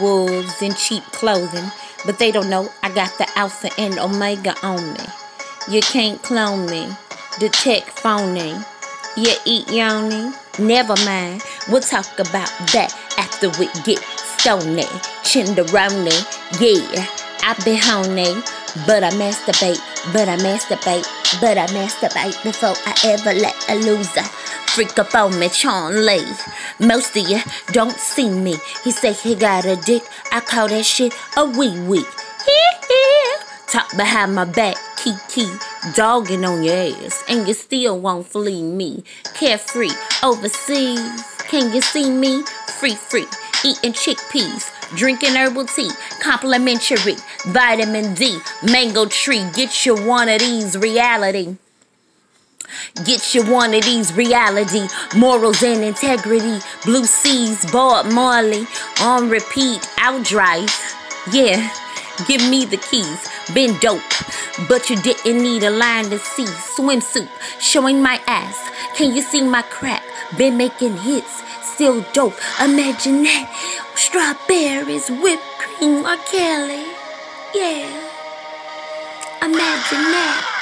wolves in cheap clothing, but they don't know I got the alpha and omega on me. You can't clone me, detect phony. You eat yoni, never mind. We'll talk about that after we get stony. Chindaroni, yeah, I be honey, but I masturbate, but I masturbate, but I masturbate before I ever let a loser freak up on me, Lee. Most of you don't see me. He say he got a dick. I call that shit a wee wee. Talk behind my back, kiki, dogging on your ass, and you still won't flee me. Carefree overseas, can you see me? Free, free, eating chickpeas, drinking herbal tea, complimentary, vitamin D, mango tree. Get you one of these reality. Get you one of these reality, morals and integrity. Blue seas, Bob Marley, on repeat, I'll drive. Yeah, give me the keys. Been dope, but you didn't need a line to see. Swimsuit, showing my ass. Can you see my crack? Been making hits, still dope. Imagine that. Strawberries, whipped cream, or Kelly. Yeah. Imagine that.